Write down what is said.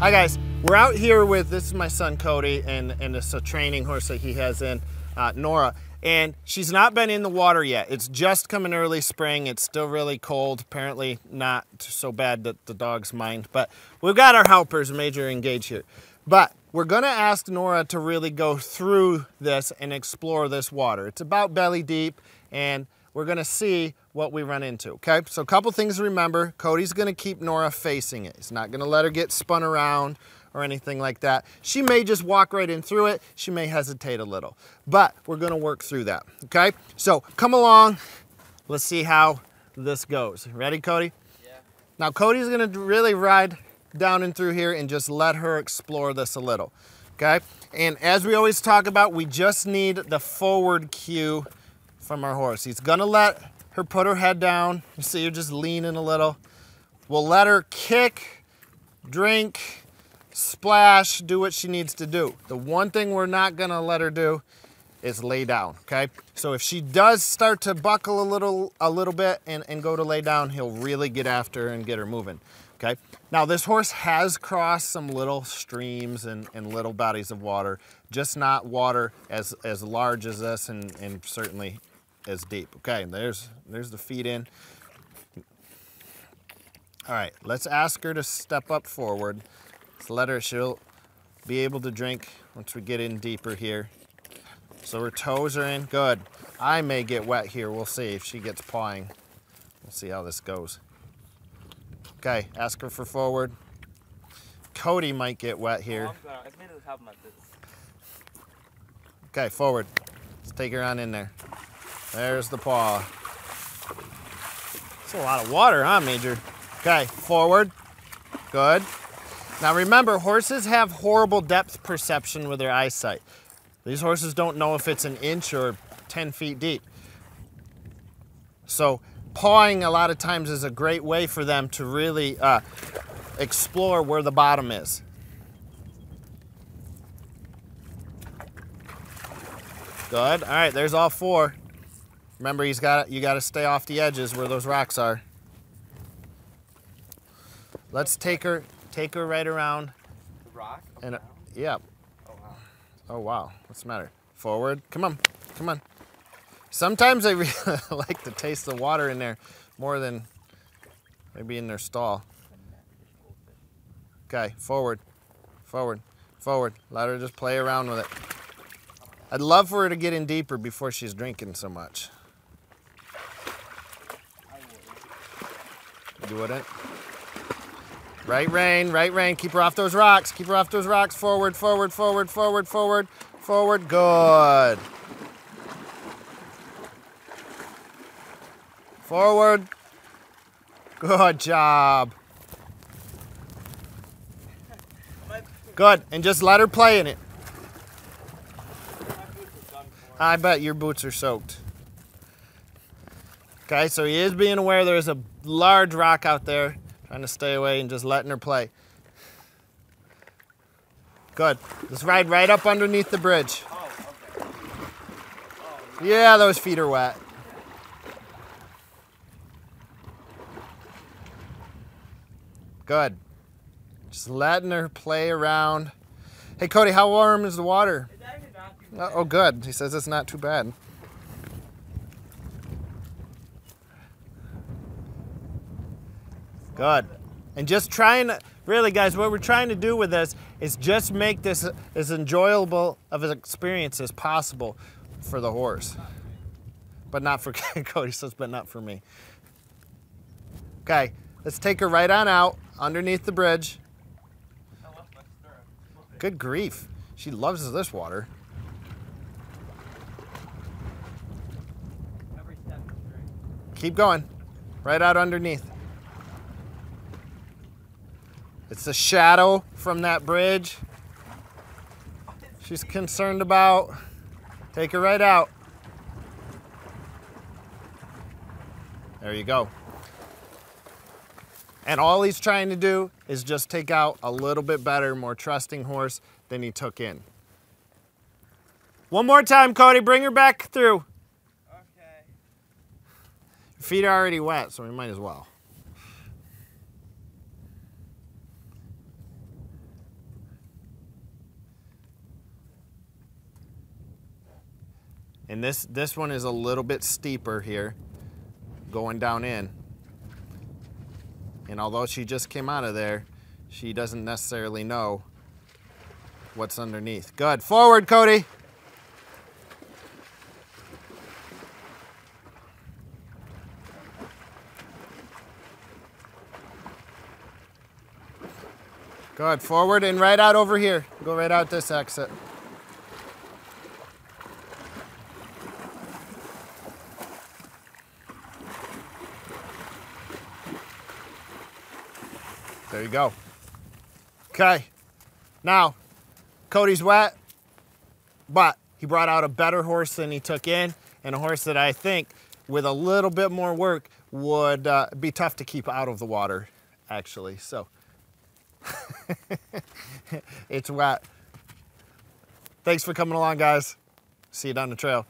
Hi guys, we're out here with, this is my son Cody, and, and it's a training horse that he has in, uh, Nora. And she's not been in the water yet. It's just coming early spring. It's still really cold. Apparently not so bad that the dogs mind. But we've got our helpers, Major engaged here. But we're gonna ask Nora to really go through this and explore this water. It's about belly deep and we're gonna see what we run into, okay? So a couple things to remember. Cody's gonna keep Nora facing it. He's not gonna let her get spun around or anything like that. She may just walk right in through it. She may hesitate a little, but we're gonna work through that, okay? So come along, let's see how this goes. Ready, Cody? Yeah. Now Cody's gonna really ride down and through here and just let her explore this a little, okay? And as we always talk about, we just need the forward cue from our horse. He's gonna let her put her head down. You see her just leaning a little. We'll let her kick, drink, splash, do what she needs to do. The one thing we're not gonna let her do is lay down, okay? So if she does start to buckle a little a little bit and, and go to lay down, he'll really get after her and get her moving, okay? Now this horse has crossed some little streams and, and little bodies of water, just not water as, as large as this and, and certainly as deep. Okay, there's, there's the feet in. All right, let's ask her to step up forward. Let's let her, she'll be able to drink once we get in deeper here. So her toes are in, good. I may get wet here, we'll see if she gets pawing. We'll see how this goes. Okay, ask her for forward. Cody might get wet here. Okay, forward. Let's take her on in there. There's the paw. It's a lot of water, huh, Major? Okay, forward. Good. Now remember, horses have horrible depth perception with their eyesight. These horses don't know if it's an inch or 10 feet deep. So pawing a lot of times is a great way for them to really uh, explore where the bottom is. Good. All right, there's all four. Remember, he's got you got to stay off the edges where those rocks are. Let's take her take her right around. The rock? And uh, yeah. Oh wow. Oh wow. What's the matter? Forward. Come on. Come on. Sometimes I really like to taste the water in there more than maybe in their stall. Okay, forward, forward, forward. Let her just play around with it. I'd love for her to get in deeper before she's drinking so much. You wouldn't? Right rein, right rein. Keep her off those rocks. Keep her off those rocks. Forward, forward, forward, forward, forward, forward. Good. Forward. Good job. Good. And just let her play in it. I bet your boots are soaked. Okay, so he is being aware there's a large rock out there, trying to stay away and just letting her play. Good. Just ride right up underneath the bridge. Yeah, those feet are wet. Good. Just letting her play around. Hey, Cody, how warm is the water? Uh, oh, good. He says it's not too bad. Good. And just trying to, really, guys, what we're trying to do with this is just make this as enjoyable of an experience as possible for the horse. But not for Cody says, but not for me. Okay, let's take her right on out underneath the bridge. Good grief. She loves this water. Keep going. Right out underneath. It's a shadow from that bridge. She's concerned about. Take her right out. There you go. And all he's trying to do is just take out a little bit better, more trusting horse than he took in. One more time, Cody. Bring her back through. Okay. Feet are already wet, so we might as well. And this, this one is a little bit steeper here, going down in. And although she just came out of there, she doesn't necessarily know what's underneath. Good. Forward, Cody. Good. Forward and right out over here. Go right out this exit. There you go. Okay. Now, Cody's wet, but he brought out a better horse than he took in, and a horse that I think, with a little bit more work, would uh, be tough to keep out of the water, actually. So, it's wet. Thanks for coming along, guys. See you down the trail.